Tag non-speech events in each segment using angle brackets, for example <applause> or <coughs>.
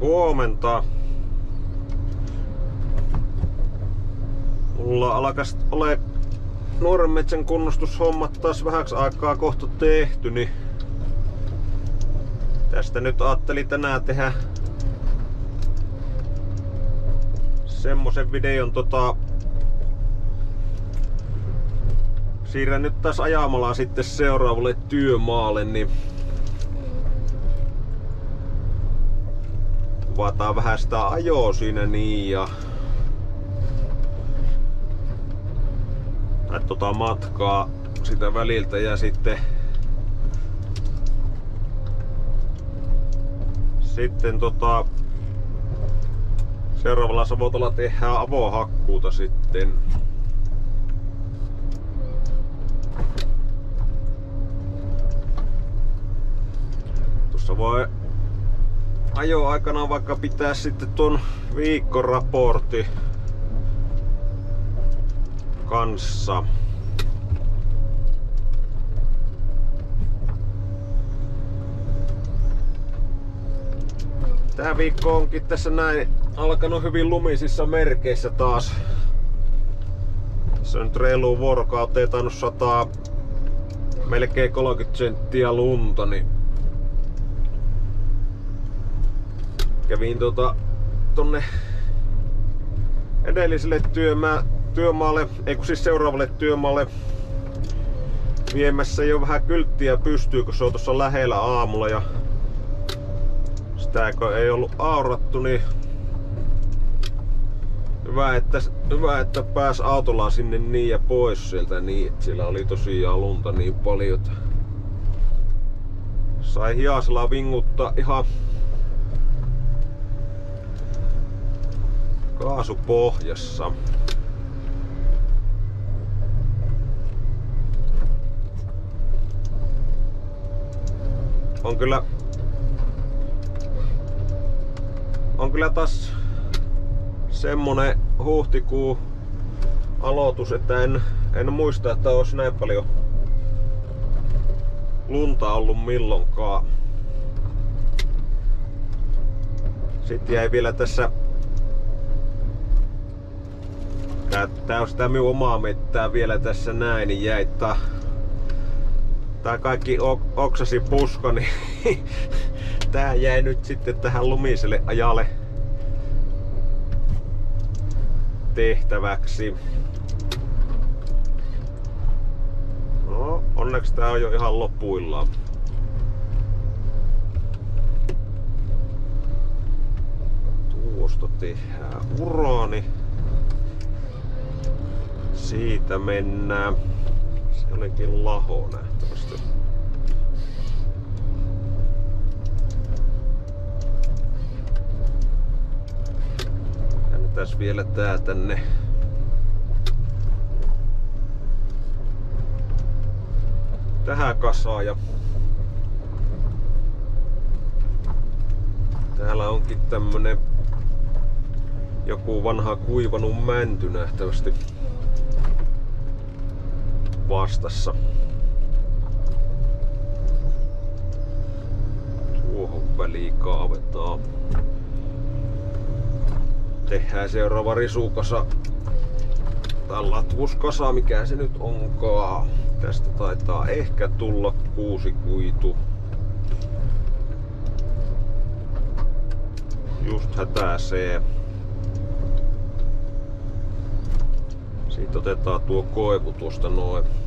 Huomenta. Mulla alkas ole nuoren metsän kunnostushommat taas vähäksi aikaa kohta tehty, niin tästä nyt ajattelin tänään tehdä semmosen videon tota siirrän nyt taas ajamalla sitten seuraavalle työmaalle, niin kuvataan vähän sitä ajoa siinä niin ja tai tota matkaa sitä väliltä ja sitten sitten tota seuraavalla savotolla tehdään avohakkuuta sitten. Tuossa voi ajo aikana vaikka pitää sitten tuon viikkoraportti kanssa. Tää viikko onkin tässä näin alkanut hyvin lumisissa merkeissä taas. Se on nyt reilu vuorokauteen sataa melkein 30 senttiä lunta, niin kävin tota tonne edelliselle työmää, työmaalle, ei kun siis seuraavalle työmaalle viemässä jo vähän kylttiä pystyy, kun se on tuossa lähellä aamulla ja sitä kun ei ollut aurattu, niin hyvä, että, hyvä, että pääs autolla sinne niin ja pois sieltä niin, sillä oli tosiaan lunta niin paljon. Sai hiasella vinguttaa ihan kaasupohjassa. On kyllä on kyllä taas semmonen huhtikuu aloitus, että en, en muista, että olisi näin paljon lunta ollut milloinkaan. Sitten jäi vielä tässä Tää, on sitä minun omaa mettää vielä tässä näin, niin jäi tää, tää kaikki oksasi pusko, niin <laughs> tää jäi nyt sitten tähän lumiselle ajalle tehtäväksi. No, onneksi tää on jo ihan loppuillaan. Tuosta tehdään uraani. Siitä mennään. Olikin laho nähtävästi. Käännetään vielä tää tänne. Tähän kasaan ja Täällä onkin tämmönen joku vanha kuivanut mänty nähtävästi vastassa. Tuohon väliin kaavetaan. Tehdään seuraava risukasa. Tai latvuskasa, mikä se nyt onkaan. Tästä taitaa ehkä tulla kuusi kuitu. Just hätääsee. Siitä otetaan tuo koivu tuosta noin.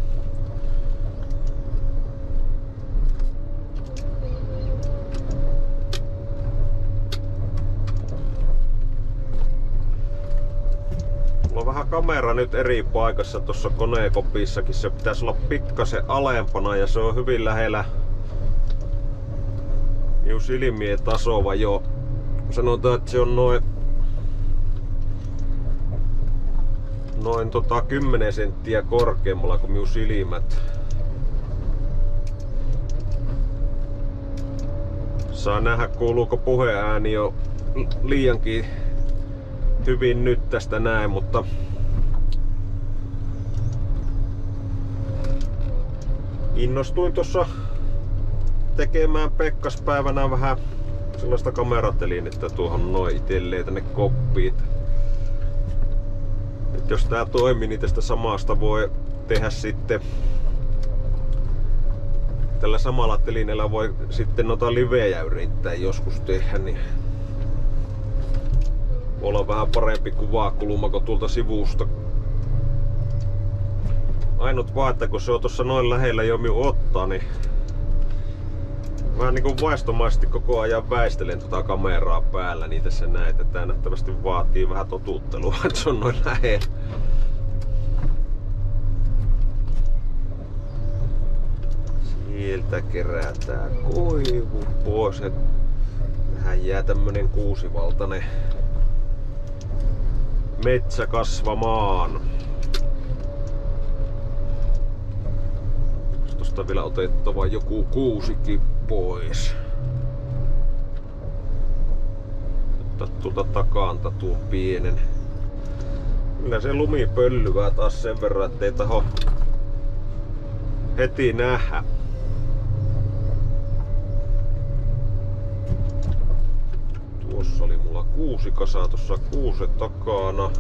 Nyt eri paikassa tuossa koneekopissakin. Se pitäisi olla pikkasen alempana ja se on hyvin lähellä minun silmien tasoa jo. Sanotaan, että se on noin noin tota 10 senttiä korkeammalla kuin minun silmät. Saa nähdä kuuluuko puheääni jo liiankin hyvin nyt tästä näin, mutta innostuin tuossa tekemään Pekkaspäivänä vähän sellaista kameratelinettä tuohon noin itselleen tänne koppiin. Et jos tää toimii, niin tästä samasta voi tehdä sitten tällä samalla telineellä voi sitten noita livejä yrittää joskus tehdä, niin olla vähän parempi kuvakulma kuin tuolta sivusta. Ainut vaan, että kun se on tuossa noin lähellä jo minun ottaa, niin vähän niinku vaistomaisesti koko ajan väistelen tuota kameraa päällä, niin tässä näet, että tää nähtävästi vaatii vähän totuttelua, <laughs> että se on noin lähellä. Sieltä kerätään koivu pois. Tähän jää tämmönen kuusivaltainen metsä kasvamaan. Tosta vielä otettava joku kuusikin pois. Ottaa tuolta takanta tuon pienen. Kyllä se lumi pöllyvää taas sen verran, ettei taho heti nähdä. Tuossa oli mulla kuusi kasaa tuossa kuuset takana.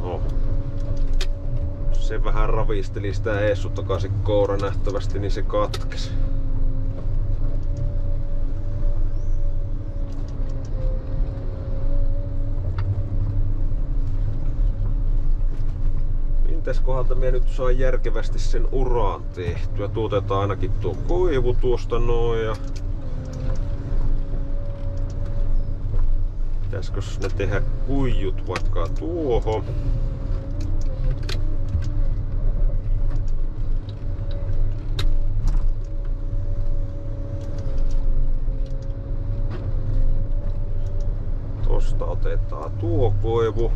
No. Se vähän ravisteli sitä Eessu takaisin koura nähtävästi, niin se katkesi. Mitäs kohdalta me nyt saa järkevästi sen uraan tehtyä? Tuotetaan ainakin tuo koivu tuosta noin ja Pitäisikö ne tehdä kuijut vaikka tuohon? Tosta otetaan tuo koivu.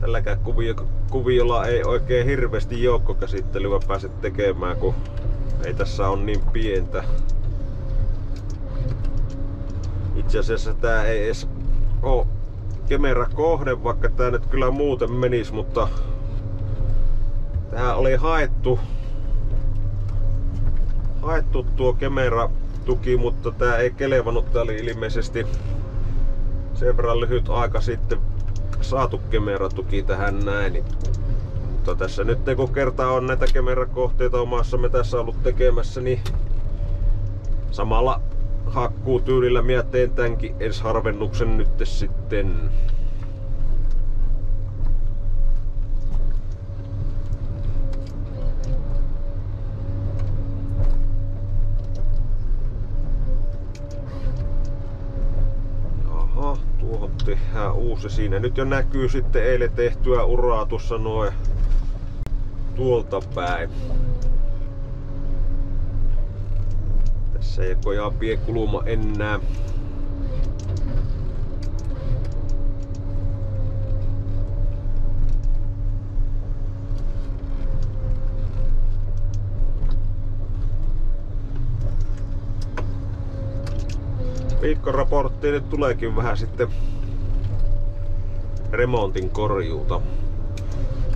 Tälläkään kuvio, kuviolla ei oikein hirveästi joukkokäsittelyä pääse tekemään, kun ei tässä on niin pientä. Itse asiassa tää ei edes oo kemera kohde, vaikka tää nyt kyllä muuten menis, mutta tähän oli haettu haettu tuo kemera tuki, mutta tää ei kelevannut. Tää oli ilmeisesti sen verran lyhyt aika sitten saatu kemera tuki tähän näin. Mutta tässä nyt kun kertaa on näitä kemerakohteita omassamme tässä ollut tekemässä, niin samalla hakkuutyylillä minä teen tämänkin ensi harvennuksen nyt sitten. Tehdään uusi. Siinä nyt jo näkyy sitten eilen tehtyä uraa tuossa noin tuolta päin. Tässä ei ole ihan kuluma enää. Viikkoraporttiin nyt tuleekin vähän sitten remontin korjuuta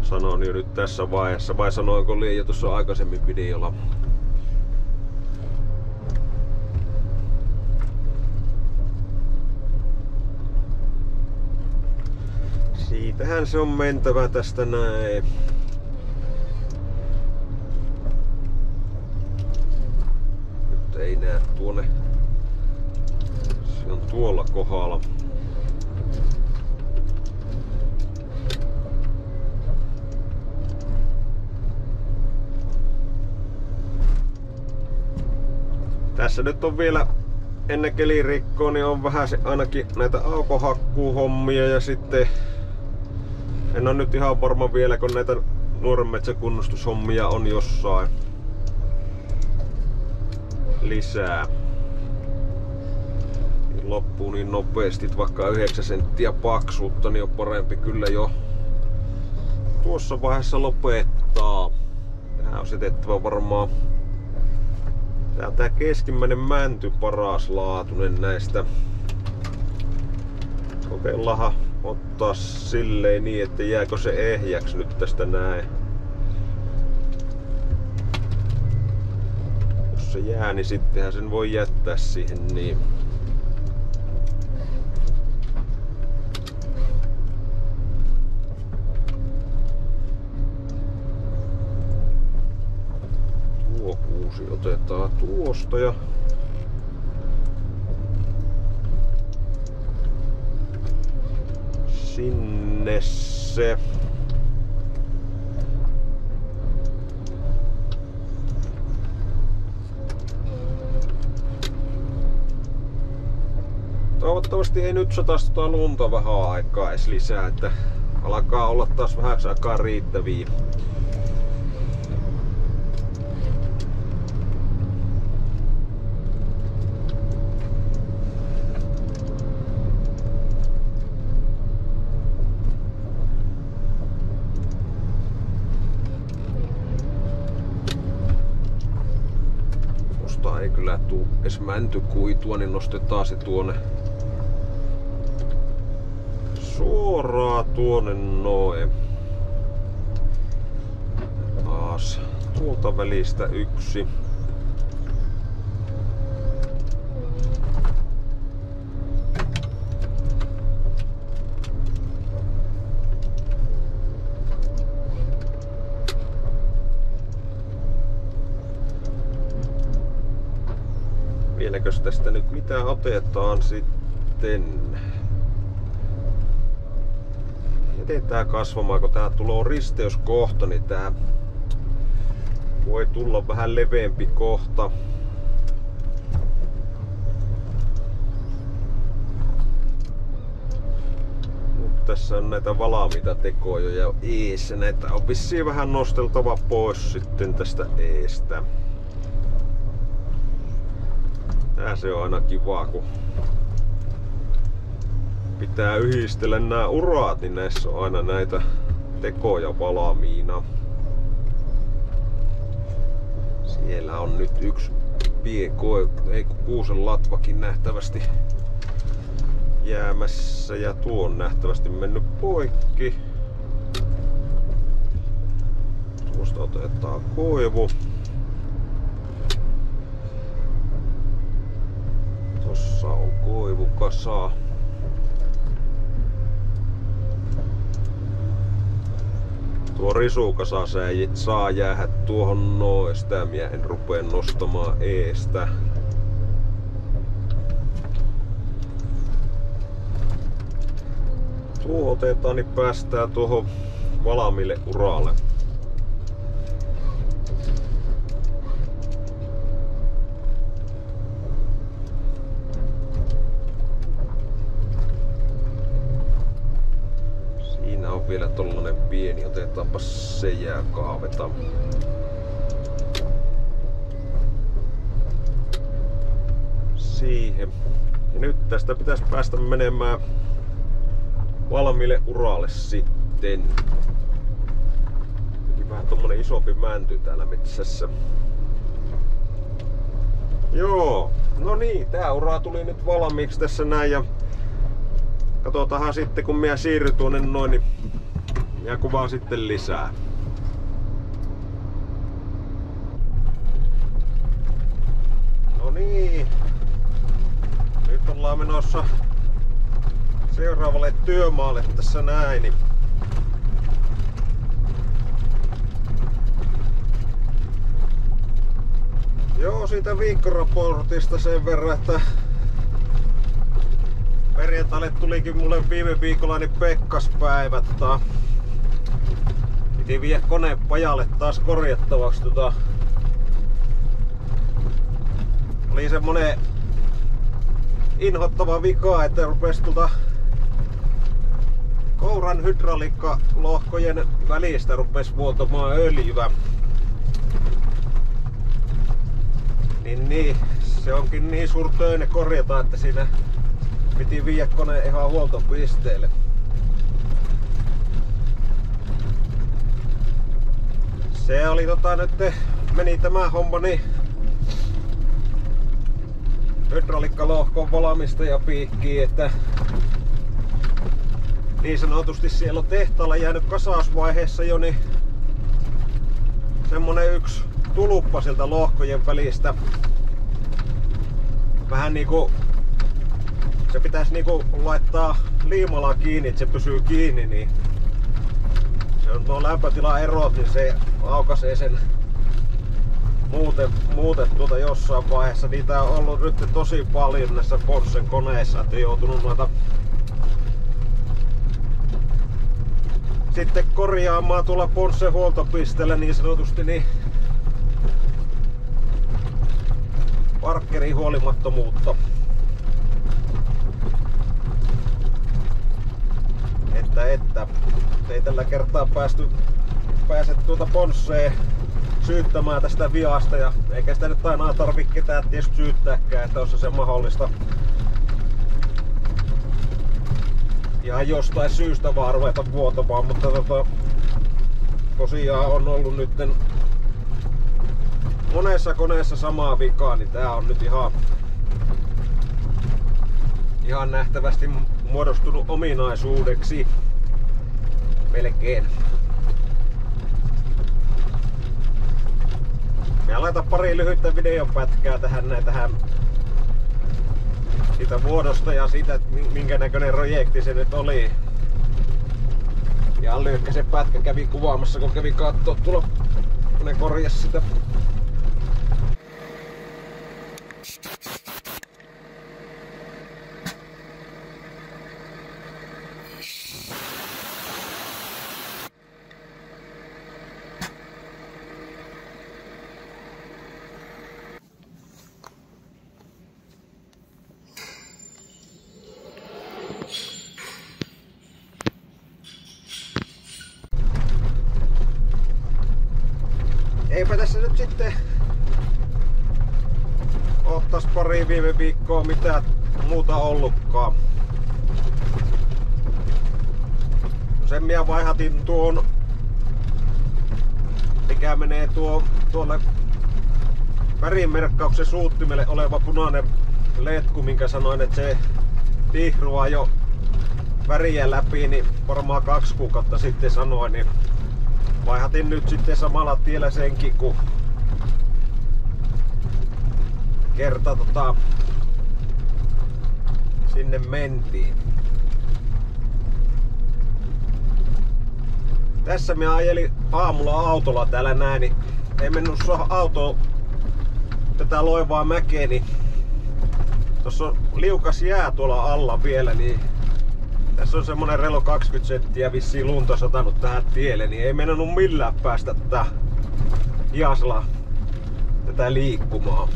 sanon jo nyt tässä vaiheessa, vai sanoinko liian jo tuossa aikaisemmin videolla. Siitähän se on mentävä tästä näin. Nyt ei näe tuonne. Se on tuolla kohdalla. Tässä nyt on vielä ennen kelirikkoa, niin on vähän se, ainakin näitä aukohakkuuhommia ja sitten en ole nyt ihan varma vielä, kun näitä nuoren metsäkunnostushommia on jossain lisää. Loppuu niin nopeasti, vaikka 9 senttiä paksuutta, niin on parempi kyllä jo tuossa vaiheessa lopettaa. Tähän on setettävä varmaan Tää on tää keskimmäinen mänty paras laatunen näistä. Kokeillaanhan ottaa silleen niin, että jääkö se ehjäksi nyt tästä näin. Jos se jää, niin sittenhän sen voi jättää siihen niin. Tuo kuusi otetaan tuosta ja sinne se. Toivottavasti ei nyt satasta lunta vähän aikaa edes lisää, että alkaa olla taas vähän aikaa riittäviä. Musta ei kyllä tuu edes mäntykuitua, niin nostetaan se tuonne suoraan tuonne noin. Taas tuolta välistä yksi. Vieläkös tästä nyt mitä otetaan sitten? Jätetään kasvamaan, kun tää tulee risteyskohta, niin tää voi tulla vähän leveämpi kohta. Mut tässä on näitä valmiita tekoja ja eessä. Näitä on vissiin vähän nosteltava pois sitten tästä eestä. Tää se on aina kiva, kun pitää yhdistellä nämä uraat, niin näissä on aina näitä tekoja valmiina. Siellä on nyt yksi pieko, ei kun kuusen latvakin nähtävästi jäämässä ja tuo on nähtävästi mennyt poikki. Tuosta otetaan koivu. Tossa on koivukasa. Tuo risukasa se ei saa jäädä tuohon noin, sitä minä en rupea nostamaan eestä. Tuo otetaan, niin päästään tuohon valmiille uralle. Siinä on vielä tollanen pieni, otetaanpa se jää kaaveta. Siihen. Ja nyt tästä pitäisi päästä menemään valmiille uralle sitten. Vähän tommonen isompi mänty täällä metsässä. Joo, no niin, tää ura tuli nyt valmiiksi tässä näin ja katsotaan sitten kun minä siirryn tuonne noin, niin minä kuvaan sitten lisää. No niin, nyt ollaan menossa seuraavalle työmaalle tässä näin. Joo, siitä viikkoraportista sen verran, että perjantaille tulikin mulle viime viikolla niin pekkaspäivät. Tota, piti vie kone pajalle taas korjattavaksi. Tota, oli semmonen inhottava vika, että rupesi tuota kouran hydrauliikkalohkojen välistä rupesi vuotamaan öljyä. Niin, niin, se onkin niin suurtöinen korjata, että siinä piti viedä kone ihan huoltopisteelle. Se oli tota nyt, meni tämä homma niin hydraulikkalohkon valmistaja piikkiin, että niin sanotusti siellä on tehtaalla jäänyt kasausvaiheessa jo niin semmonen yksi tuluppa sieltä lohkojen välistä. Vähän niinku se pitäisi niinku laittaa liimala kiinni, että se pysyy kiinni, niin se on tuo lämpötila erot, niin se aukaisee sen muuten, muuten tuota jossain vaiheessa. Niitä on ollut nyt tosi paljon näissä Porschen koneissa, että joutunut noita sitten korjaamaan tuolla Ponsse huoltopisteellä niin sanotusti niin parkkerin huolimattomuutta. Että, että ei tällä kertaa päästy pääse tuota Ponsseen syyttämään tästä viasta ja eikä sitä nyt aina tarvitse ketään tietysti syyttääkään, että olisi se mahdollista. Ja jostain syystä vaan ruveta vuotamaan, mutta tota, tosiaan on ollut nytten monessa koneessa samaa vikaa, niin tää on nyt ihan, ihan nähtävästi muodostunut ominaisuudeksi melkein. Mä laitan pari lyhyttä videopätkää tähän näin tähän siitä vuodosta ja siitä, minkä näköinen projekti se nyt oli. Ja se pätkä kävi kuvaamassa, kun kävi katsoa tulla, kun ne korjasi sitä eipä tässä nyt sitten ottais pari viime viikkoa mitään muuta ollutkaan. Sen minä vaihatin tuon, mikä menee tuo, tuolle värimerkkauksen suuttimelle oleva punainen letku, minkä sanoin, että se tihruaa jo väriä läpi, niin varmaan kaksi kuukautta sitten sanoin, niin vaihatin nyt sitten samalla tiellä senkin, kun kerta tota, sinne mentiin. Tässä me ajelin aamulla autolla täällä näin, niin ei mennyt auto tätä loivaa mäkeä, niin tuossa on liukas jää tuolla alla vielä, niin tässä on semmonen relo 20 senttiä vissiin lunta satanut tähän tielle, niin ei mennä millään päästä tätä Jasla tätä liikkumaan.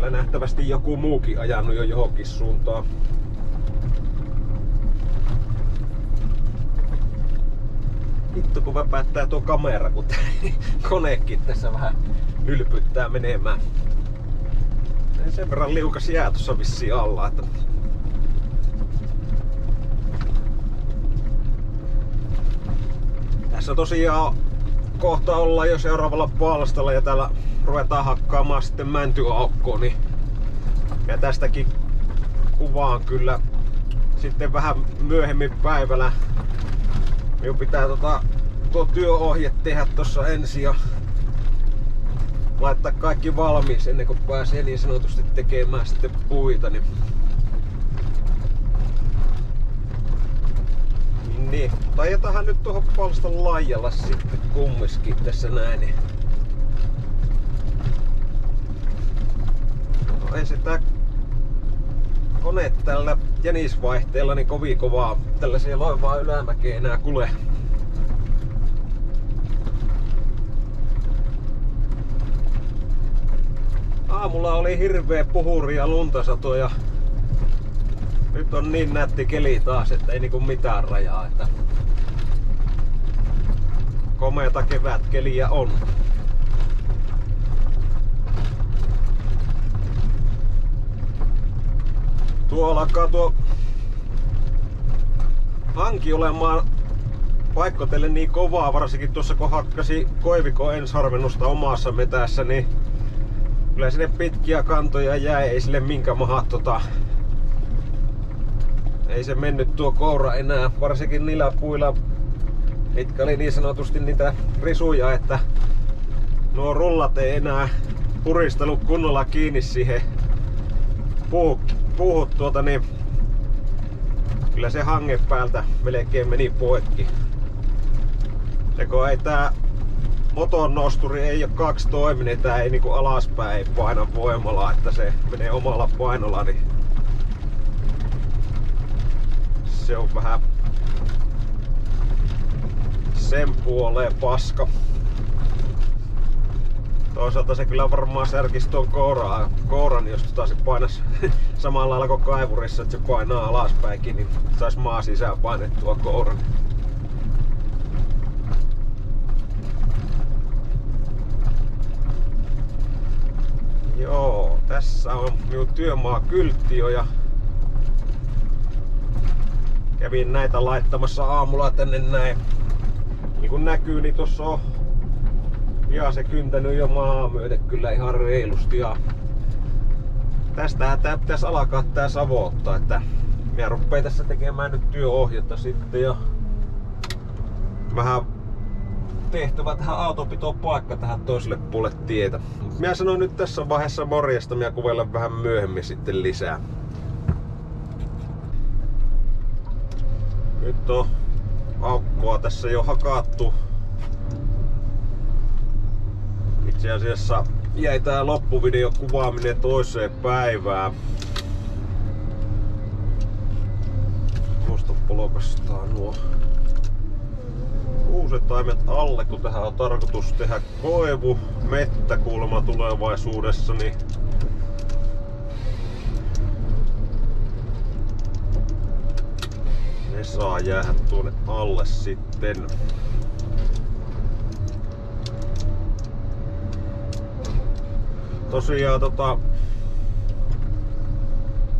Täällä nähtävästi joku muukin ajanut jo johonkin suuntaan. Vittu kun väpättää tuo kamera, kun <laughs> konekin tässä vähän hylpyttää menemään. Sen verran liukas jää tuossa vissiin alla, että Tässä tosiaan kohta olla jo seuraavalla palstalla ja täällä ruvetaan hakkaamaan sitten mäntyaukkoa, niin ja tästäkin kuvaan kyllä sitten vähän myöhemmin päivällä. Minun pitää tota, tuo työohje tehdä tuossa ensin ja laittaa kaikki valmiiksi ennen kuin pääsee niin sanotusti tekemään sitten puita. Niin Niin, taitahan nyt tuohon palstan laajalla sitten kummiskin tässä näin. Niin. No ei se tää kone tällä jänisvaihteella niin kovin kovaa tällaisia loivaa ylämäkeä enää kule. Aamulla oli hirveä puhuri ja luntasato ja nyt on niin nätti keli taas, että ei niinku mitään rajaa. Että komeata kevätkeliä on. Tuo alkaa tuo hanki olemaan paikkotelle niin kovaa, varsinkin tuossa kun hakkasi koiviko ensarvennusta omassa metässä, niin kyllä sinne pitkiä kantoja jäi, ei sille minkä maha tota, ei se mennyt tuo koura enää, varsinkin niillä puilla, mitkä oli niin sanotusti niitä risuja, että nuo rullat ei enää puristellut kunnolla kiinni siihen puu, puuhut tuota niin kyllä se hange päältä melkein meni poikki. Se kun ei tää moton nosturi ei ole kaksi toiminen, tää ei niinku alaspäin paina voimalla, että se menee omalla painolla, niin se on vähän sen puoleen paska. Toisaalta se kyllä varmaan särkisi tuon kouran, kouran jos tota se painas <laughs> samalla lailla kuin kaivurissa, että se painaa alaspäinkin, niin saisi maa sisään painettua kouran. Joo, tässä on minun työmaa kylttio ja kävin näitä laittamassa aamulla tänne näin. Niin kuin näkyy, niin tuossa on ja se kyntänyt jo maa myöten kyllä ihan reilusti. Ja tästähän tää pitäisi alkaa tää savottaa, että minä rupean tässä tekemään nyt työohjetta sitten ja vähän tehtävä tähän autopitoon paikka tähän toiselle puolelle tietä. Minä sanon nyt tässä vaiheessa morjesta, minä kuvella vähän myöhemmin sitten lisää. Nyt on aukkoa tässä jo hakattu itse asiassa jäi tää loppuvideo kuvaaminen toiseen päivään. Tuosta polkastaan nuo uuset taimet alle, kun tähän on tarkoitus tehdä koivu, mettä kuulemma tulevaisuudessa, niin ne saa jäädä tuonne alle sitten. Tosiaan tota,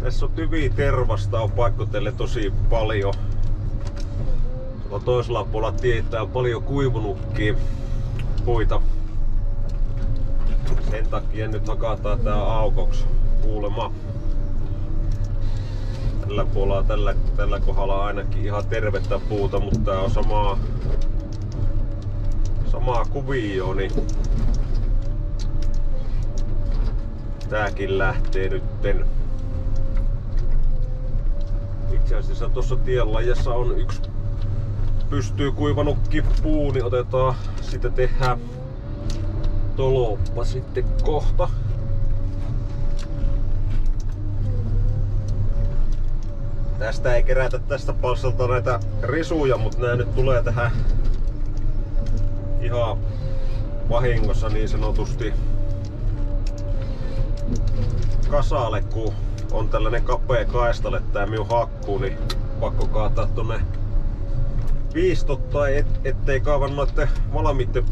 tässä on tyvi tervasta on paikkotelle tosi paljon. Tuolla toisella puolella tietää on paljon kuivunutkin puita. Sen takia nyt hakataan tää aukoksi kuulema. Tällä puolella, tällä, tällä kohdalla ainakin ihan tervettä puuta, mutta tää on samaa, samaa kuvioa, niin tääkin lähtee nytten. Itse asiassa tuossa tienlajassa on yksi pystyy kuivanutkin puu, niin otetaan sitten tehdään toloppa sitten kohta. Tästä ei kerätä tästä palsalta näitä risuja, mutta nämä nyt tulee tähän ihan vahingossa niin sanotusti kasalle, kun on tällainen kapea kaistalle tää minun hakku, niin pakko kaataa tonne viistot tai et, ettei kaavan noitten valmiitten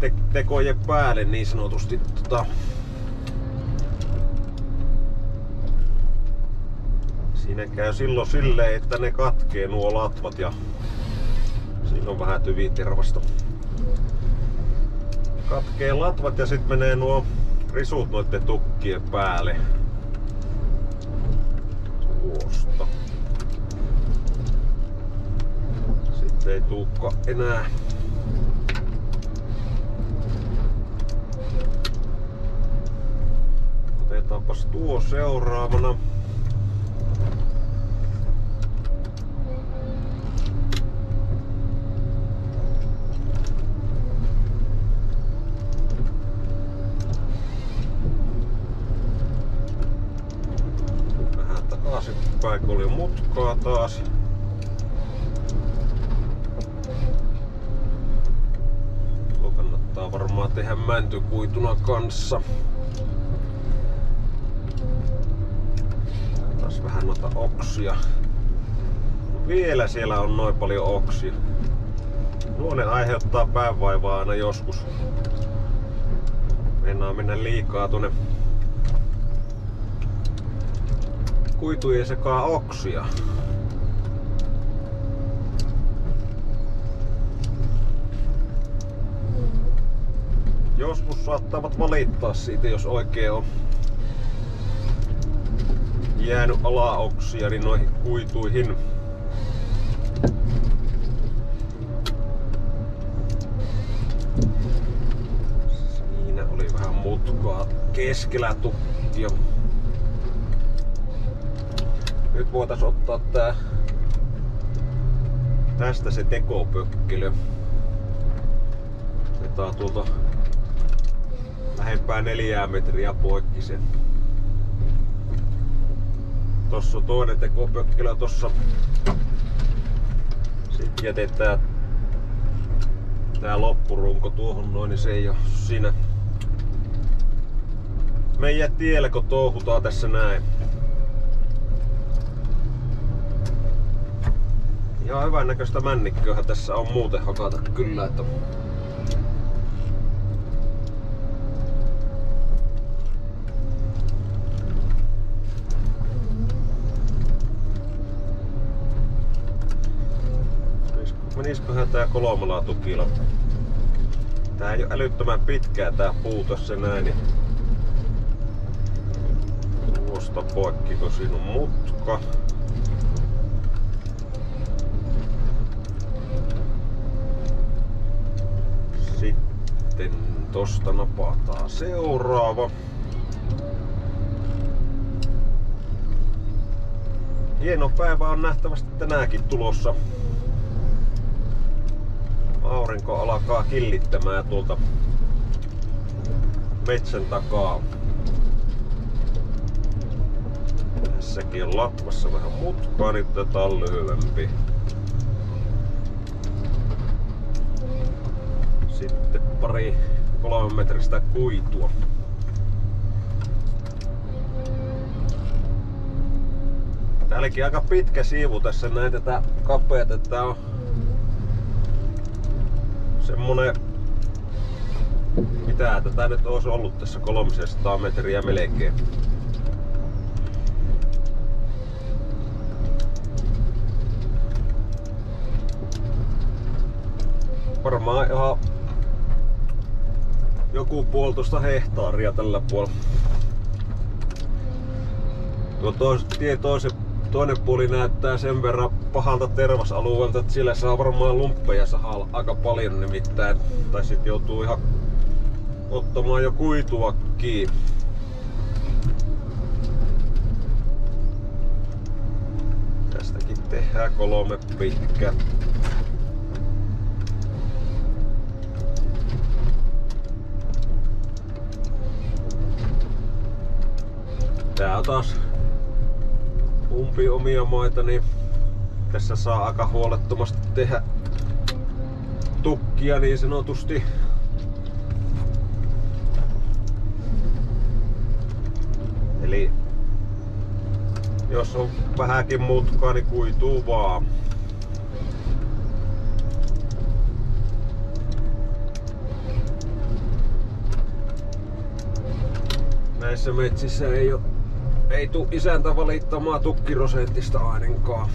te, tekojen päälle niin sanotusti. Tota, siinä käy silloin silleen, että ne katkee nuo latvat ja siinä on vähän tyvitervasta. Katkee latvat ja sitten menee nuo risut noitten tukkien päälle. Tuosta. Sitten ei tuukka enää Otetaanpas tuo seuraavana. Paikka oli mutkaa taas. Tuo kannattaa varmaan tehdä mäntykuituna kanssa. Taas vähän noita oksia. Vielä siellä on noin paljon oksia. Nuo ne aiheuttaa päävaivaa aina joskus. Mennään mennä liikaa tuonne kuitujen sekaa oksia. Joskus saattavat valittaa siitä, jos oikein on jäänyt alaoksia niin noihin kuituihin. Siinä oli vähän mutkaa keskellä tukkia. Nyt voitais ottaa tää tästä se tekopökkelö. Otetaan tuolta lähempää neljää metriä poikki sen. Tossa on toinen tekopökkelö tossa. Sitten jätetään tää loppurunko tuohon noin, niin se ei oo siinä meidän tiellä, kun touhutaan tässä näin. Ihan hyvän näköistä männikköä tässä on muuten hakata kyllä, että Meniskohän tää kolmella tukilla? Tää ei oo älyttömän pitkää tää puu tossa näin, niin tuosta poikki, siinä on mutka. Sitten tosta napataan seuraava. Hieno päivä on nähtävästi tänäänkin tulossa. Aurinko alkaa killittämään tuolta metsän takaa. Tässäkin on latvassa vähän mutkaa, niin tätä on lyhyempi. Sitten pari kolme metristä kuitua. Täälläkin aika pitkä siivu tässä näin tätä kapeata. Tää on semmonen mitä tätä nyt olisi ollut tässä 300 metriä melkein. Varmaan ihan joku puolitoista hehtaaria tällä puolella. Tuo tois, tie toisen, toinen puoli näyttää sen verran pahalta tervasalueelta, että sillä saa varmaan lumppeja sahaa aika paljon nimittäin. Tai sitten joutuu ihan ottamaan jo kuitua kiinni. Tästäkin tehdään kolme pitkä. Tää on taas umpi omia maita, niin tässä saa aika huolettomasti tehdä tukkia niin sanotusti. Eli jos on vähänkin mutkaa, niin kuituu vaan. Näissä metsissä ei oo ei tuu isäntä valittamaan tukkirosentista ainakaan.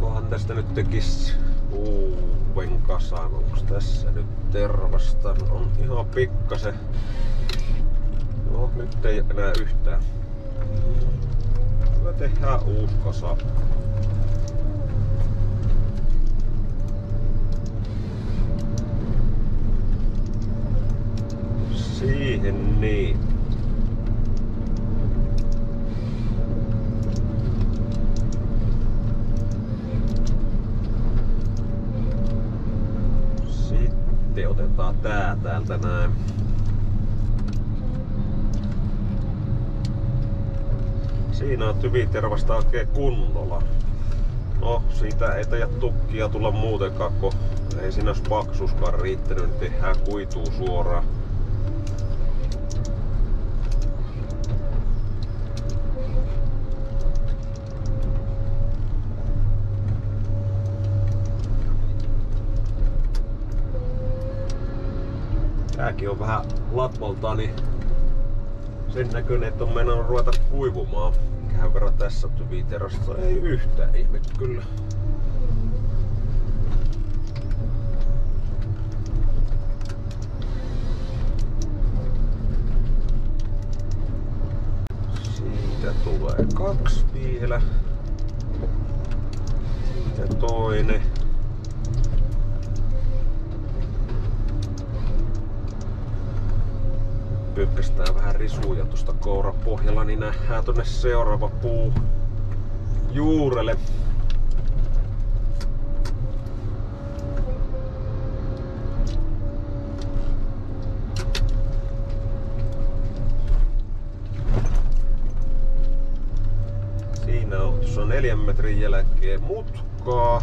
Kohan tästä nyt tekis uuden kasan. Onks tässä nyt tervasta? On ihan pikkasen. No nyt ei enää yhtään. Me tehdään uusi kasa. Siihen niin. Sitten otetaan tää täältä näin. Siinä on tyvitervasta oikein kunnolla. No, siitä ei taida tukkia tulla muutenkaan, kun ei siinä olisi paksuskaan riittänyt, niin tehdään kuituu suoraan. Tääkin on vähän latvolta, niin sen näköinen, että on mennä ruveta kuivumaan. Käy verran tässä tyviterasta ei yhtään ihme kyllä. Siitä tulee kaksi vielä. Siitä toinen. Kourapohjalla, niin nähdään tonne seuraava puu juurelle. Siinä on tuossa neljän metrin jälkeen mutkaa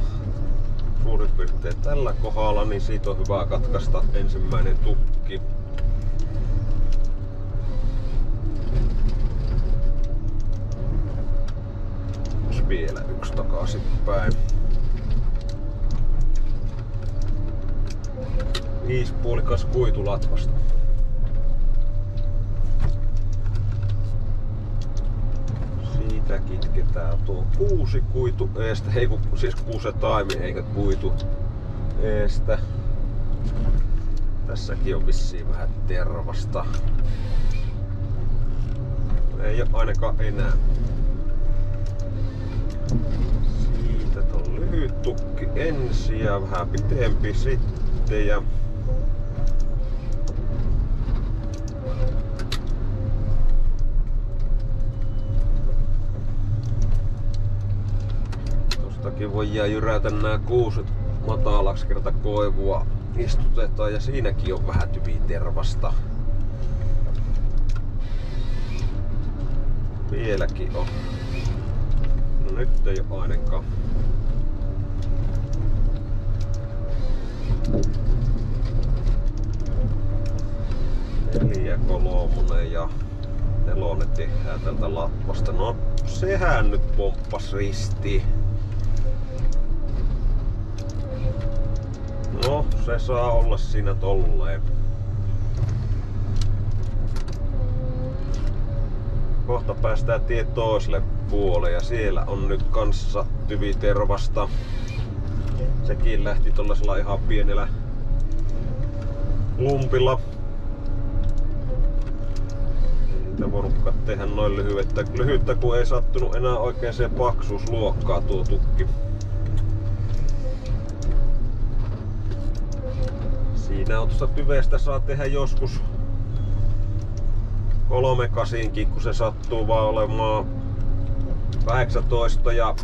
suurin piirtein tällä kohdalla, niin siitä on hyvä katkaista ensimmäinen tukki. Vielä yksi takaisinpäin. Viispuolikas kuitu latvasta. Siitä kitketään tuo kuusi kuitu eestä, ei kun siis kuuse taimi eikä kuitu eestä. Tässäkin on vissiin vähän tervasta. Ei ole ainakaan enää. On lyhyt tukki ensin ja vähän pitempi sitten. Ja Tostakin voi jyrätä nämä kuuset matalaksi kerta koivua istutetaan ja siinäkin on vähän tervasta. Vieläkin on. No nyt ei ole ainakaan. Neljä kolmonen ja nelonen tehdään tältä latvasta. No sehän nyt pomppas risti. No, se saa olla siinä tolleen. Kohta päästään tie toiselle puolelle ja siellä on nyt kanssa tyvitervasta. Sekin lähti tollasella ihan pienellä lumpilla. Niitä porukka tehdä noin lyhyttä, lyhyttä kun ei sattunut enää oikein se paksuusluokkaa tuo tukki. Siinä on tuosta tyvestä saa tehdä joskus kolme kasinkin, kun se sattuu vaan olemaan 18 ja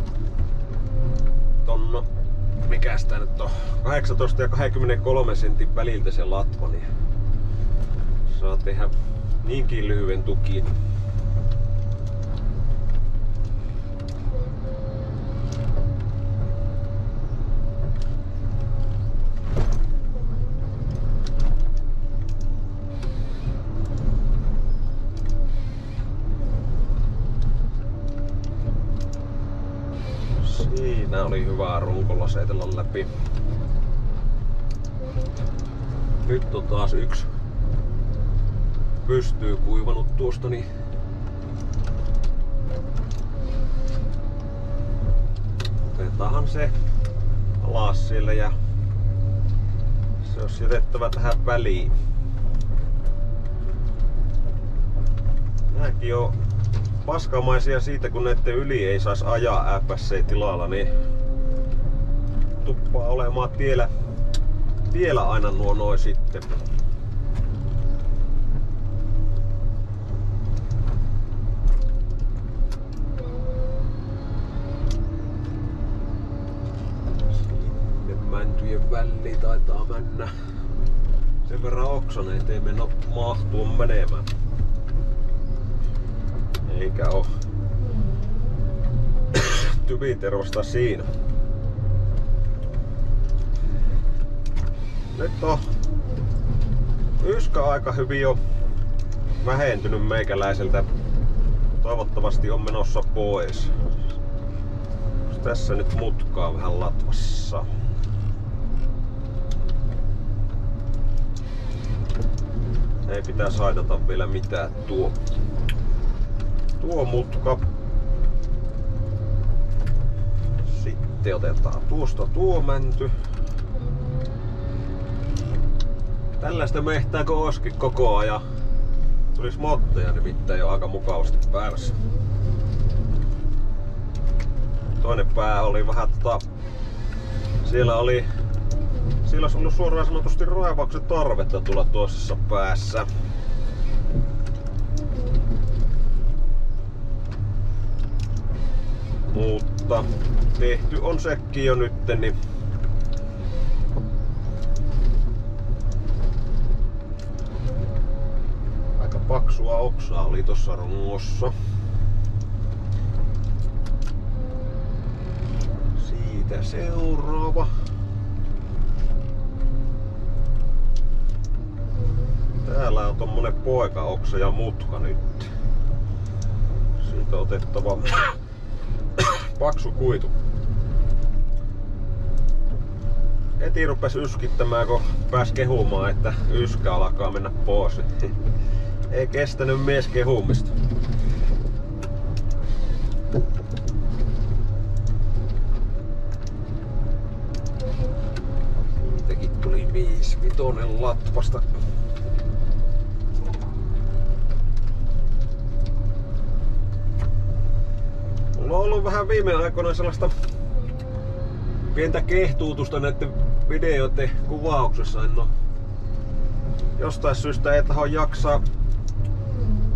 ton, mikä sitä nyt on, 18 ja 23 sentin väliltä se latva, niin saa tehdä niinkin lyhyen tukin. Siinä oli hyvä runkolla seitellä läpi. Nyt on taas yksi pystyy kuivanut tuosta, niin otetaanhan se alas sille ja se on jätettävä tähän väliin. Nämäkin on paskamaisia siitä, kun näiden yli ei saisi ajaa FSC-tilalla, niin tuppaa olemaan tiellä, tiellä aina nuo noin sitten. Mäntyjen väliin taitaa mennä sen verran oksanen, ettei mennä mahtua menemään eikä oo tyvitervasta siinä. Nyt on yskä aika hyvin jo vähentynyt meikäläiseltä. Toivottavasti on menossa pois. Tässä nyt mutkaa vähän latvassa. Ei pitää saitata vielä mitään tuo tuo mutka. Sitten otetaan tuosta tuo mänty. Tällaista mehtää kun oski koko ajan. Tulis motteja nimittäin jo aika mukavasti päässä. toinen pää oli vähän tota, siellä oli siellä olisi ollut suoraan sanotusti raivauksen tarvetta tulla toisessa päässä. Mutta tehty on sekin jo nytten, niin aika paksua oksaa oli tossa rungossa. Siitä seuraava. Täällä on tommonen poikaoksa ja mutka nyt. Siitä otettava <coughs> paksu kuitu. Heti rupes yskittämään, kun pääs kehumaan, että yskä alkaa mennä pois. <laughs> Ei kestänyt mies kehumista. Siitäkin tuli viisi vitonen latvasta Mulla on ollut vähän viime aikoina sellaista pientä kehtuutusta näiden videoiden kuvauksessa. En ole jostain syystä ei taho jaksaa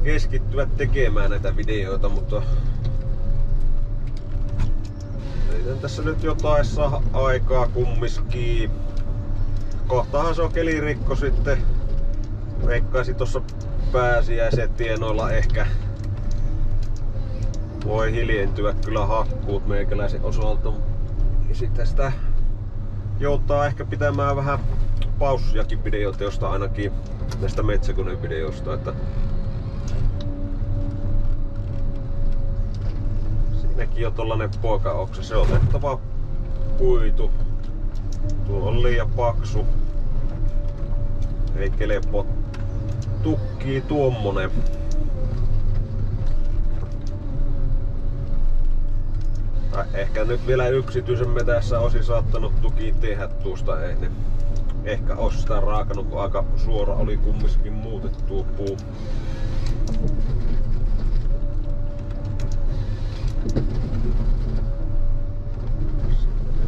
keskittyä tekemään näitä videoita, mutta Yritän tässä nyt jotain saa aikaa kummiskin. Kohtahan se on kelirikko sitten. Veikkaisin tuossa pääsiäisen tienoilla ehkä voi hiljentyä kyllä hakkuut meikäläisen osalta. Sitten sitä joutaa ehkä pitämään vähän paussiakin videoteosta ainakin näistä metsäkoneen videosta, että siinäkin on tollanen poikaoksa, se on otettava kuitu. Tuo on liian paksu. Ei kelepo tukkii tuommonen. ehkä nyt vielä yksityisen tässä olisi saattanut tuki tehdä tuosta ennen. Ehkä olisi sitä raakannut, kun aika suora oli kumminkin muutettu puu.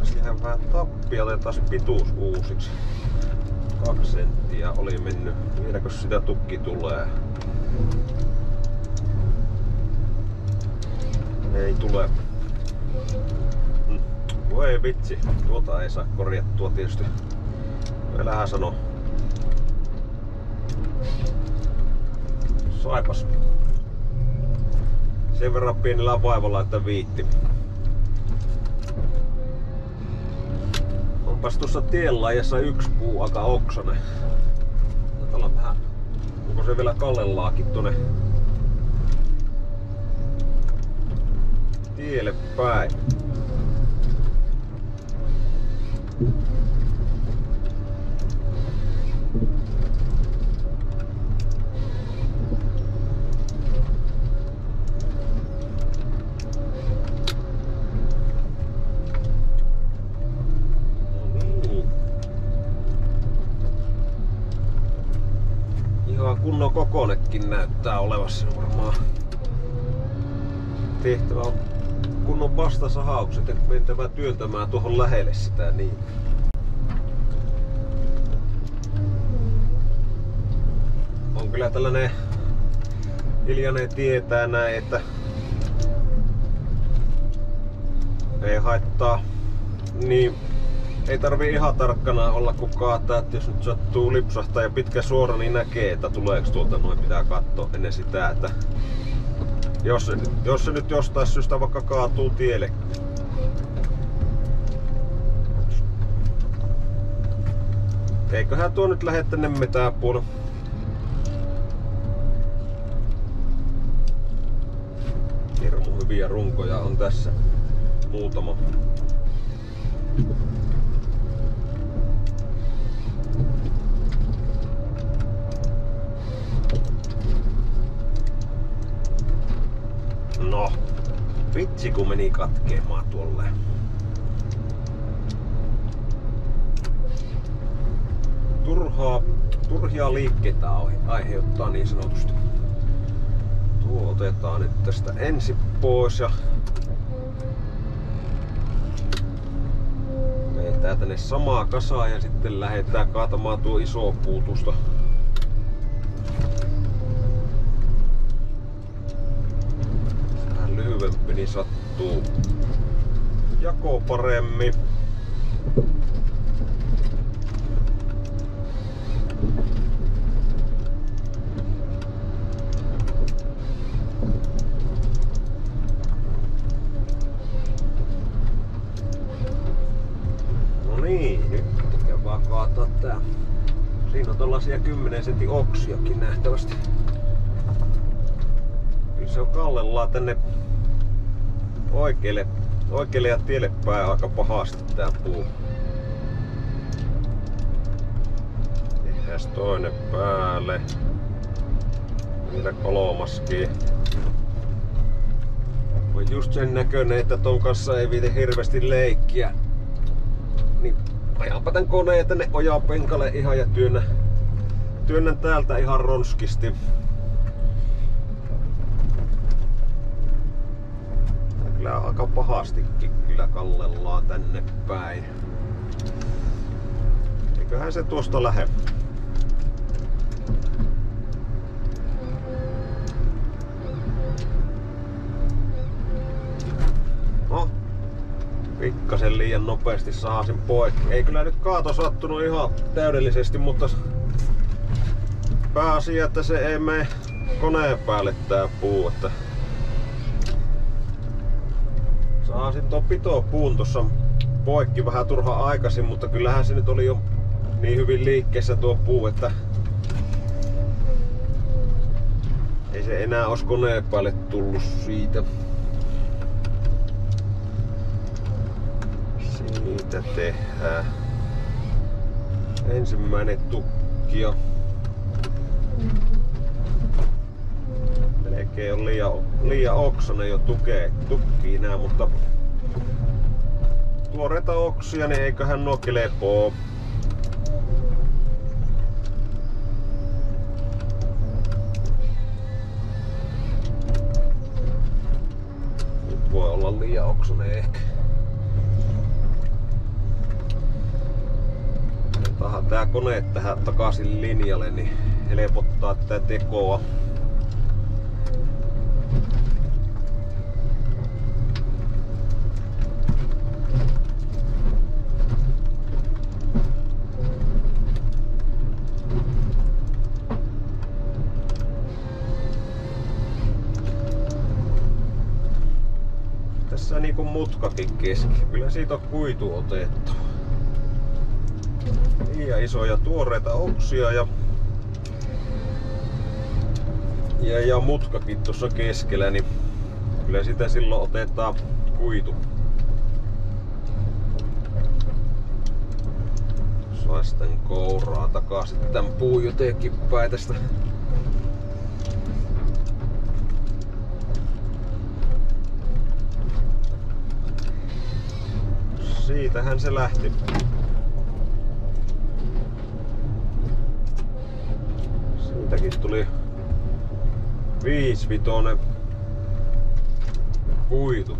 Siihen vähän tappia taas pituus uusiksi. Kaksi senttiä oli mennyt. Vieläkö sitä tukki tulee? Ei tule. Voi vitsi, tuota ei saa korjattua tietysti. Elähän sano. Saipas. Sen verran pienellä vaivalla, että viitti. Onpas tuossa tienlaajassa yksi puu aika oksane. Täällä vähän, onko se vielä kallellaakin tuonne tielle päin. Kunnon kokonekin näyttää olevassa varmaan. Tehtävä on kunnon vastasahaukset, että mentävä työntämään tuohon lähelle sitä niin. On kyllä tällainen hiljainen tietää näin, että ei haittaa niin ei tarvi ihan tarkkana olla kun kaataa, että jos nyt sattuu lipsahtaa ja pitkä suora, niin näkee, että tuleeko tuolta noin pitää katsoa ennen sitä, että jos se, jos se nyt jostain syystä vaikka kaatuu tielle. Eiköhän tuo nyt lähde tänne metäpuolelle. Hirmu hyviä runkoja on tässä. Muutama. Vitsi kun meni katkeamaan tuolle. Turhaa, turhia liikkeitä aiheuttaa niin sanotusti. Tuo otetaan nyt tästä ensin pois ja täältä tänne samaa kasaa ja sitten lähdetään kaatamaan tuo iso puutusta. Niin sattuu jako paremmin. tällaisia 10 sentin oksiakin nähtävästi. Kyllä se on kallellaan tänne oikealle, oikealle ja tielle päin aika pahasti tää puu. Tehdään toinen päälle. Vielä kolmaskin. On just sen näköinen, että ton kanssa ei viite hirveästi leikkiä. Niin ajanpa tän koneen tänne ojapenkalle ihan ja työnnä Työnnän täältä ihan ronskisti. Kyllä aika pahastikin kyllä kallellaan tänne päin. Eiköhän se tuosta lähde. No, pikkasen liian nopeasti saasin poikki. Ei kyllä nyt kaato sattunut ihan täydellisesti, mutta pääasia, että se ei mene koneen päälle tää puu. Että saasin tuon pito puun tuossa poikki vähän turha aikaisin, mutta kyllähän se nyt oli jo niin hyvin liikkeessä tuo puu, että ei se enää olisi koneen päälle tullut siitä. Siitä tehdään ensimmäinen tukkio. Melkein on liian, liian oksanen jo tukee, tukkii nää, mutta tuoreita oksia, niin eiköhän nuo kelepoo. Nyt voi olla liian oksanen ehkä. Otetaan tää kone tähän takaisin linjalle, niin helpottaa tätä tekoa. Tässä mutkakin keski. Kyllä siitä on kuitu otettu. Liian isoja tuoreita oksia ja ja, ja mutkakin tuossa keskellä, niin kyllä sitä silloin otetaan kuitu. Saisten kouraa takaisin tän puun jotenkin päin tästä. Siitähän se lähti. Siitäkin tuli viisvitonen kuitu.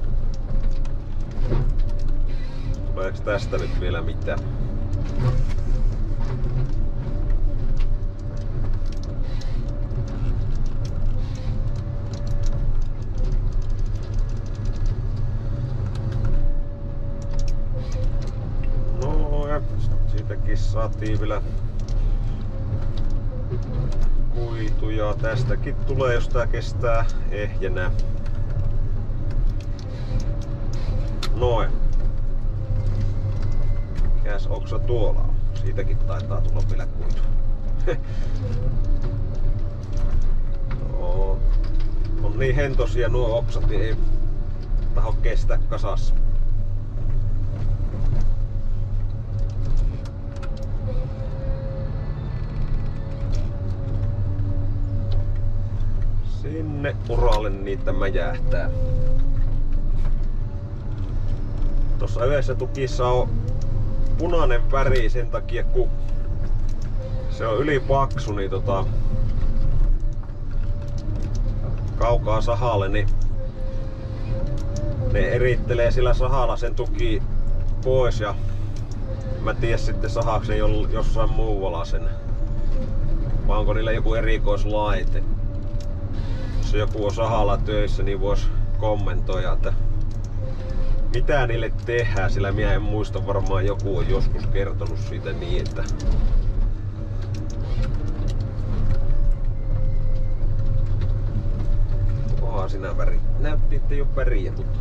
Tuleeko tästä nyt vielä mitään? No ja vielä kuituja. Tästäkin tulee, jos tää kestää ehjänä. Noin. Mikäs oksa tuolla on? Siitäkin taitaa tulla vielä kuitu. <laughs> no, on niin hentosia nuo oksat, niin ei taho kestää kasassa. Uralle niitä mäjähtää. Tuossa yhdessä tukissa on punainen väri sen takia, kun se on yli paksu, niin tota, kaukaa sahalle, niin ne erittelee sillä sahalla sen tuki pois ja Mä tiedä sitten sahaaks ne jossain muualla sen. Vai onko niillä joku erikoislaite. Jos joku on sahalla töissä, niin vois kommentoida, että mitä niille tehdään, sillä minä en muista, varmaan joku on joskus kertonut siitä niin, että Onhan sinä väri. Näytti, että ei ole väriä, mutta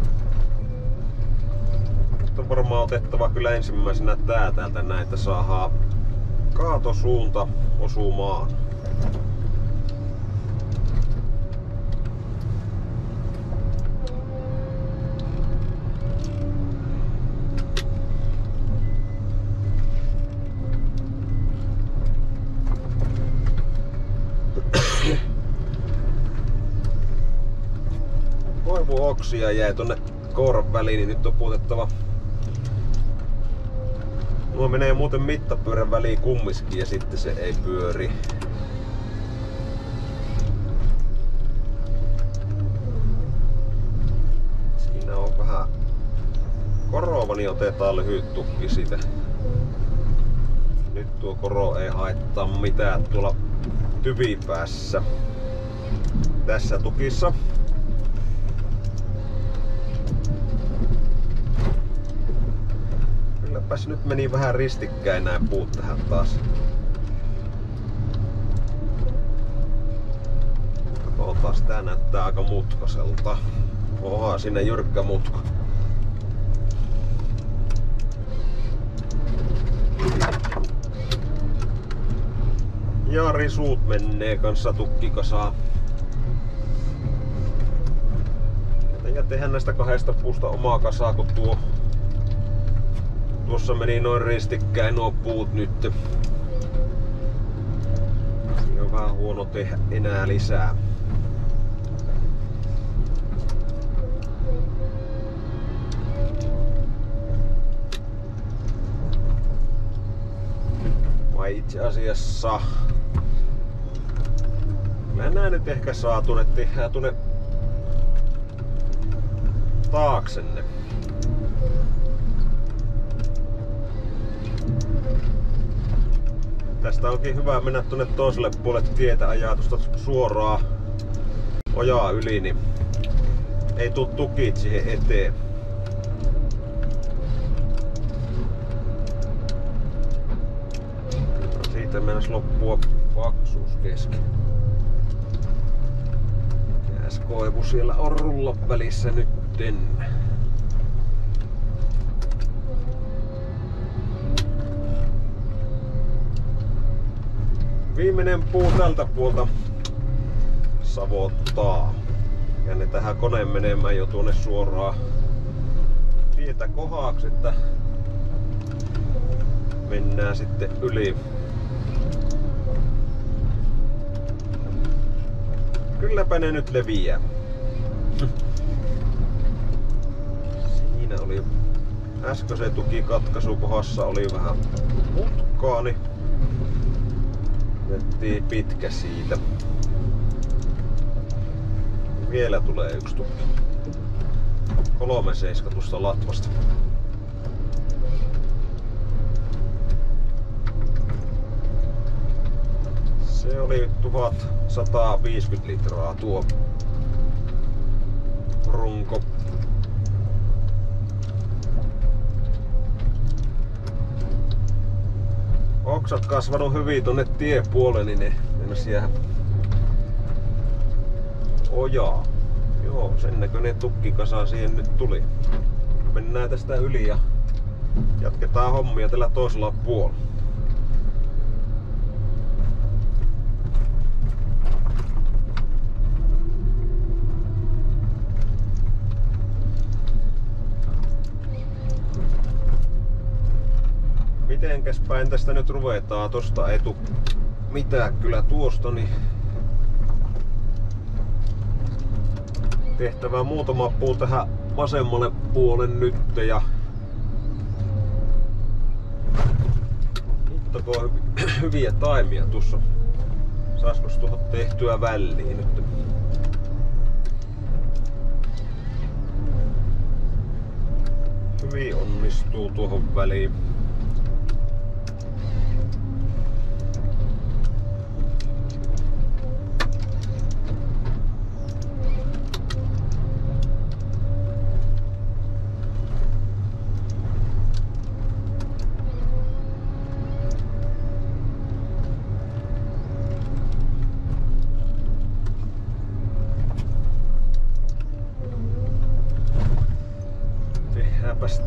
nyt on varmaan otettava kyllä ensimmäisenä tää täältä näitä saadaan kaatosuunta osumaan. Oksia jäi tonne kouran väliin, niin nyt on puutettava Nuo menee muuten mittapyörän väliin kummiskin ja sitten se ei pyöri. Siinä on vähän korova, niin otetaan lyhyt tukki siitä. Nyt tuo koro ei haittaa mitään tuolla tyvipäässä. Tässä tukissa Kylläpäs nyt meni vähän ristikkäin nämä puut tähän taas. Katsotaan, tää näyttää aika mutkaselta. Oha, sinne jyrkkä mutka. Ja risuut menee kanssa tukkikasaan. Ja tehdään näistä kahdesta puusta omaa kasaa, kun tuo Tuossa meni noin ristikkäin nuo puut nyt. Siinä on vähän huono tehdä enää lisää. Vai itse asiassa Mä näen nyt ehkä saa tuonne tehdä tuonne taaksenne. Tästä onkin hyvä mennä tuonne toiselle puolelle tietä ajaa tuosta suoraan ojaa yli, niin ei tuu tukit siihen eteen. Siitä mennäs loppua paksuus kesken. Käs koivu siellä on rulla välissä nytten. Viimeinen puu tältä puolta savottaa. Ja ne tähän koneen menemään jo tuonne suoraan tietä kohaksi, että mennään sitten yli. Kylläpä ne nyt leviää. Siinä oli äskeisen tukikatkaisu kohdassa oli vähän mutkaa, niin Otettiin pitkä siitä. Vielä tulee yksi tukki. Kolme seiskatusta latvasta. Se oli 1150 litraa tuo runko. Oksat kasvanut hyvin tonne tiepuolelle, niin ne mennäs jää ojaa. Joo, sen näköinen tukkikasa siihen nyt tuli. Mennään tästä yli ja jatketaan hommia tällä toisella puolella. Mitenkäs päin tästä nyt ruvetaan. Tosta ei tuu mitään kyllä tuosta, niin tehtävä muutama puu tähän vasemmalle puolen nyt ja Mittako hyviä taimia tuossa. Saisko tuohon tehtyä väliin nyt? Hyvin onnistuu tuohon väliin.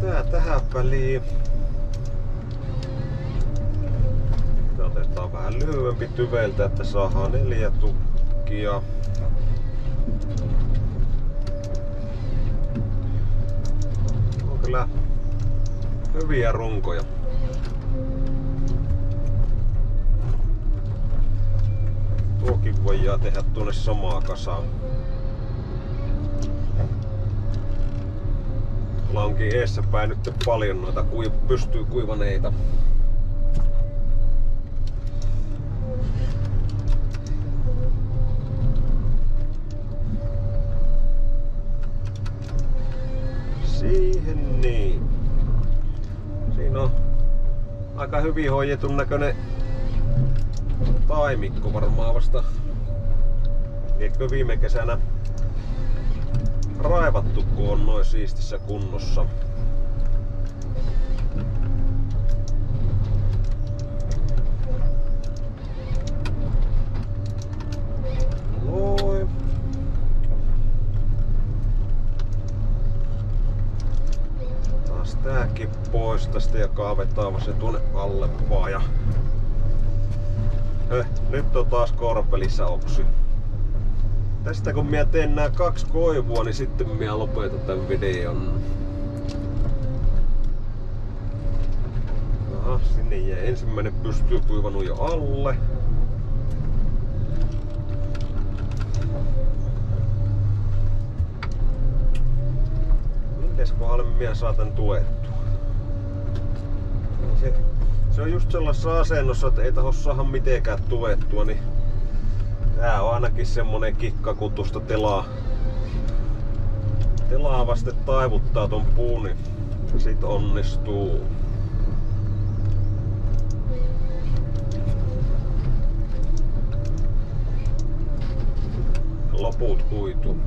tää tähän väliin. Otetaan vähän lyhyempi tyveiltä, että saadaan neljä tukkia. On kyllä hyviä runkoja. Tuokin voidaan tehdä tuonne samaa kasaan. Mulla onkin eessä päin nyt paljon noita kui, pystyy kuivaneita. Siihen niin. Siinä on aika hyvin hoidetun näköinen taimikko varmaan vasta. Eikö viime kesänä raivattu, kun on noin siistissä kunnossa. Tääkin pois tästä ja kaavetaan se tuonne alle vaan. Ja... Höh, nyt on taas korpelissa oksy. Tästä kun minä teen nämä kaksi koivua, niin sitten minä lopetan tämän videon. Aha, sinne jäi ensimmäinen pystyy kuivanut jo alle. Mites kohdalle minä saatan tuettua? Se, se on just sellaisessa asennossa, että ei taho saada mitenkään tuettua, niin Tää on ainakin semmonen kikka, telaa, telaa vaste taivuttaa ton puun, niin sit onnistuu. Loput kuitu.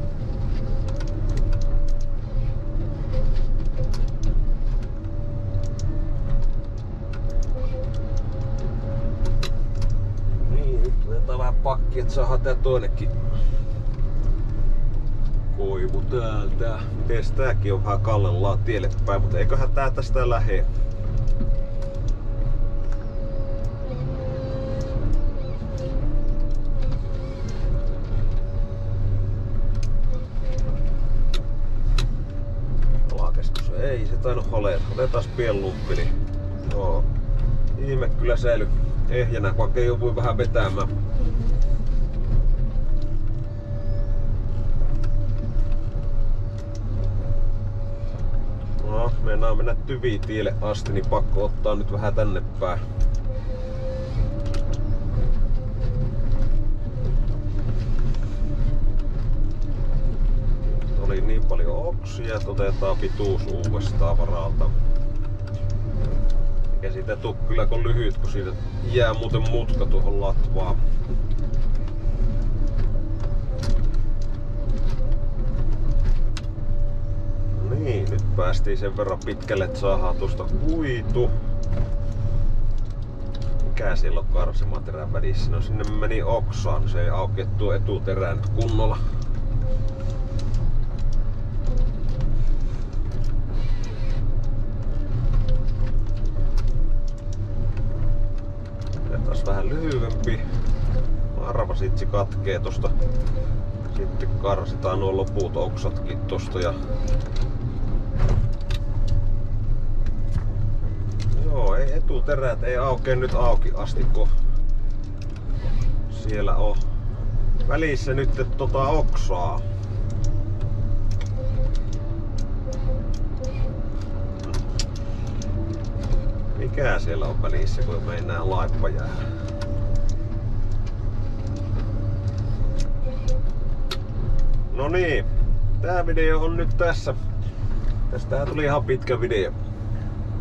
Pakki, että saadaan tää toinenkin koivu täältä. Mites tääkin on vähän kallellaan tielle päin, mutta eiköhän tää tästä lähe. Laakeskus ei se tainnut olemaan. Otetaan pian lumppili. Joo. Ihme kyllä säily ehjänä, vaikka ei voi vähän vetämään. meinaa mennä tyvitielle asti, niin pakko ottaa nyt vähän tänne päin. Oli niin paljon oksia, että otetaan pituus uudestaan varalta. Eikä siitä tuu kyllä kun lyhyt, kun siitä jää muuten mutka tuohon latvaan. Niin, nyt päästiin sen verran pitkälle, että saadaan tuosta kuitu. Mikä siellä on karsimaterän välissä? No sinne meni oksaan, se ei aukettu etuterään nyt kunnolla. Ja taas vähän lyhyempi. Arvasin, että se katkee tosta. Sitten karsitaan nuo loput oksatkin tosta ja etuterät ei aukea nyt auki asti, kun siellä on välissä nyt tota oksaa. Mikä siellä on välissä, kun meinaa laippa jää? No niin, tää video on nyt tässä. Tästähän tuli ihan pitkä video.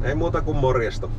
Ei muuta kuin morjesta.